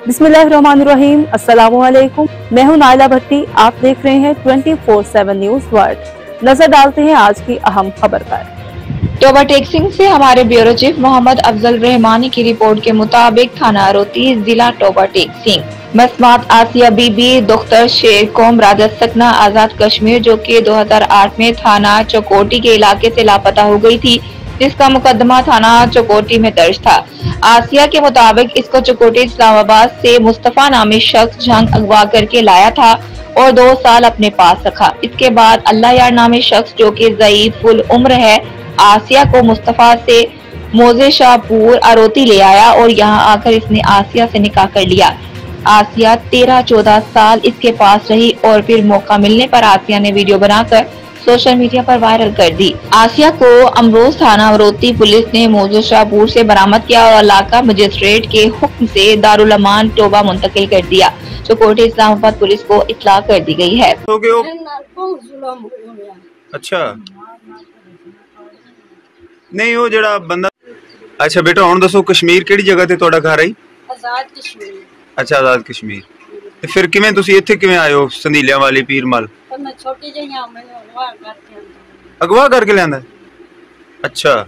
बिस्मिल्लाहिर्रहमानिर्रहीम। अस्सलाम मैं हूँ नाइला भट्टी। आप देख रहे हैं 24/7 न्यूज़ वर्ल्ड। नज़र डालते हैं आज की अहम खबर पर। टोबा टेक्सिंग से हमारे ब्यूरो चीफ मोहम्मद अफजल रहमानी की रिपोर्ट के मुताबिक थाना आरोती जिला टोबा टेक्सिंग। मसमात आसिया बीबी, दुख्तर शेर कोम राजा सकना आज़ाद कश्मीर, जो कि 2008 में थाना चकोटी के इलाके से लापता हो गई थी जिसका मुकदमा थाना चकोटी में दर्ज था। आसिया के मुताबिक इसको चकोटी इस्लामाबाद से मुस्तफ़ा नामी शख्स जंग अगवा करके लाया था और दो साल अपने पास रखा। इसके बाद अल्लाह यार नामी शख्स जो कि जयीफ उम्र है, आसिया को मुस्तफ़ा से मोजे शाहपुर आरोती ले आया और यहाँ आकर इसने आसिया से निकाह कर लिया। आसिया तेरह चौदह साल इसके पास रही और फिर मौका मिलने पर आसिया ने वीडियो बनाकर सोशल मीडिया पर वायरल कर दी आसिया को अमरोज थाना अमरोती पुलिस ने मौजूद शाहपुर से बरामद किया और इलाका मजिस्ट्रेट के हुक्म से दारुलमान टोबा मुंतकिल कर दिया जो कोर्ट इस्लामाबाद पुलिस को इतला कर दी गई है ਹੋ ਗਏ ਹੋ ਅੱਛਾ ਨਹੀਂ ਉਹ ਜਿਹੜਾ ਬੰਦਾ ਅੱਛਾ ਬੇਟਾ ਹੁਣ ਦੱਸੋ ਕਸ਼ਮੀਰ ਕਿਹੜੀ ਜਗ੍ਹਾ ਤੇ ਤੁਹਾਡਾ ਘਰ ਹੈ ਜੀ? ਆਜ਼ਾਦ ਕਸ਼ਮੀਰ ਅੱਛਾ ਆਜ਼ਾਦ ਕਸ਼ਮੀਰ ਤੇ ਫਿਰ ਕਿਵੇਂ ਤੁਸੀਂ ਇੱਥੇ ਕਿਵੇਂ ਆਏ ਹੋ ਸੰਧੀਲਿਆਂ ਵਾਲੀ ਪੀਰ ਮਲ ਪਰ ਮੈਂ ਛੋਟੀ ਜਿਹੀ ਹਾਂ ਮੈਨੂੰ ਅਗਵਾ ਕਰਕੇ ਆਉਂਦਾ ਅਗਵਾ ਕਰਕੇ ਲਿਆਂਦਾ ਅੱਛਾ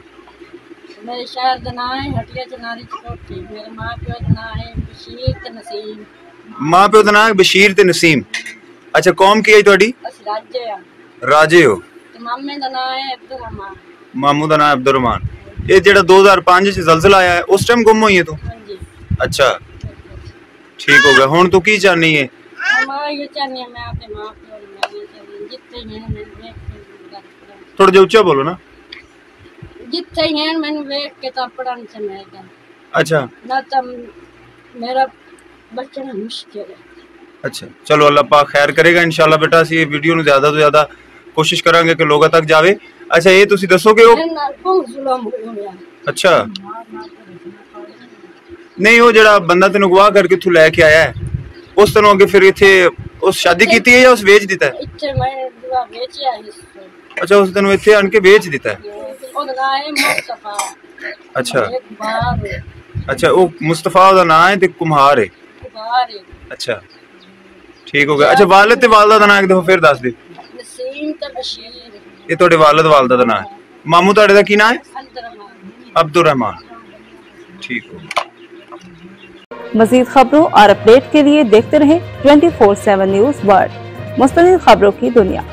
ਮੇਰੇ ਸ਼ਹਿਰ ਦਾ ਨਾਂ ਹੈ ਹਟਿਆ ਚਨਾਰੀ ਚਕੋਟੀ ਮੇਰੇ ਮਾਂ ਪਿਓ ਦਾ ਨਾਂ ਹੈ ਬਸ਼ੀਰ ਤੇ ਨਸੀਮ ਮਾਂ ਪਿਓ ਦਾ ਨਾਮ ਹੈ ਬਸ਼ੀਰ ਤੇ ਨਸੀਮ ਅੱਛਾ ਕੌਮ ਕੀ ਹੈ ਜੀ ਤੁਹਾਡੀ ਅਸੀਂ ਰਾਜੇ ਆ ਰਾਜੇ ਹੋ ਤੇ ਮਾਮੇ ਦਾ ਨਾਂ ਹੈ ਅਬਦੁਲ ਰਹਿਮਾਨ ਮਾਮੂ ਦਾ ਨਾਮ ਹੈ ਅਬਦੁਰਰਹਿਮਾਨ ਇਹ ਜਿਹੜਾ 2005 ਚ ਜ਼ਲਜ਼ਲਾ ਆਇਆ ਹੈ ਉਸ ਟਾਈਮ ਗੁੰਮ ਹੋਈ ਹੈ ਤੂੰ ਹਾਂਜੀ ਅੱਛਾ ਠੀਕ ਹੋ ਗਿਆ ਹੁਣ ਤੂੰ ਕੀ ਚਾਹਨੀ ਹੈ ਮਾਂ ਇਹ ਚਾਹਨੀ ਹਾਂ ਮੈਂ ਆਪਣੇ ਮਾਂ ਪਿਓ ਨੂੰ ਮਿਲਣਾ ਚਾਹੁੰਦੀ ਹਾਂ। ਜਿੱਥੇ ਹੀ ਹਨ ਮੈਨੂੰ ਵੇਖ ਕੇ ਗੁਜ਼ਾਰਾ ਕਰਾਂ। ਥੋੜਾ ਜਿਹਾ ਉੱਚਾ ਬੋਲੋ ਨਾ ਜਿੱਥੇ ਹੀ ਹਨ ਮੈਨੂੰ ਵੇਖ ਕੇ ਤਾਂ ਪੜਨ ਚ ਮਿਲਦਾ ਅੱਛਾ ਨਾ ਤਾਂ ਮੇਰਾ ਬਚਣਾ ਮੁਸ਼ਕਿਲ ਹੈ ਅੱਛਾ ਚਲੋ ਅੱਲਾਹ ਪਾਕ ਖੈਰ ਕਰੇਗਾ ਇਨਸ਼ਾਅੱਲਾ ਬੇਟਾ ਅਸੀਂ ਇਹ ਵੀਡੀਓ ਨੂੰ ਜ਼ਿਆਦਾ ਤੋਂ ਜ਼ਿਆਦਾ ਕੋਸ਼ਿਸ਼ ਕਰਾਂਗੇ ਕਿ ਲੋਕਾਂ ਤੱਕ ਜਾਵੇ ਅੱਛਾ ਇਹ ਤੁਸੀਂ ਦੱਸੋ ਕਿ ਉਹ ਮੇਰੇ ਨਾਲ ਬਹੁਤ ਜ਼ੁਲਮ ਹੋਇਆ ਅੱਛਾ ਨਹੀਂ ਉਹ ਜਿਹੜਾ ਬੰਦਾ ਤੈਨੂੰ ਗਵਾਹ ਕਰਕੇ ਇੱਥੋਂ ਲੈ ਕੇ ਆਇਆ ਹੈ ਉਸ ਤੈਨੂੰ ਅੱਗੇ ਫਿਰ ਇੱਥੇ ਉਸ ਸ਼ਾਦੀ ਕੀਤੀ ਹੈ ਜਾਂ ਉਸ ਵੇਚ ਦਿੱਤਾ ਹੈ ਇੱਥੇ ਮੈਂ ਦੁਆ ਵੇਚਿਆ ਇਸ ਅੱਛਾ ਉਸ ਤੈਨੂੰ ਇੱਥੇ ਆਣ ਕੇ ਵੇਚ ਦਿੱਤਾ ਹੈ ਉਹਦਾ ਨਾਮ ਹੈ ਮੁਸਤਫਾ ਅੱਛਾ ਇੱਕ ਬਾਹਰ ਹੈ, ਅੱਛਾ ਉਹ ਮੁਸਤਫਾ ਉਹਦਾ ਨਾਮ ਹੈ ਤੇ ਕੁਮਹਾਰ ਹੈ ਇੱਕ ਬਾਹਰ ਹੈ। ਅੱਛਾ ਠੀਕ ਹੋ ਗਿਆ ਅੱਛਾ ਵਾਲਿਦ ਤੇ ਵਾਲਦਾ ਦਾ ਨਾਮ ਇੱਕ ਦਫਾ ਫਿਰ ਦੱਸ ਦੇ ਨਸੀਮ ਤੇ ਬਸ਼ੀਰ ਇਹ ਤੁਹਾਡੇ ਵਾਲਿਦ ਵਾਲਦਾ ਦਾ ਨਾਮ ਹੈ ਮਾਮੂ ਤੁਹਾਡੇ ਦਾ ਕੀ ਨਾਮ ਹੈ ਅੰਦਰਮਾਨ अब्दुल रहमान ठीक हो मजीद खबरों और अपडेट के लिए देखते रहें 24/7 न्यूज़ वर्ल्ड। मुस्तनद खबरों की दुनिया।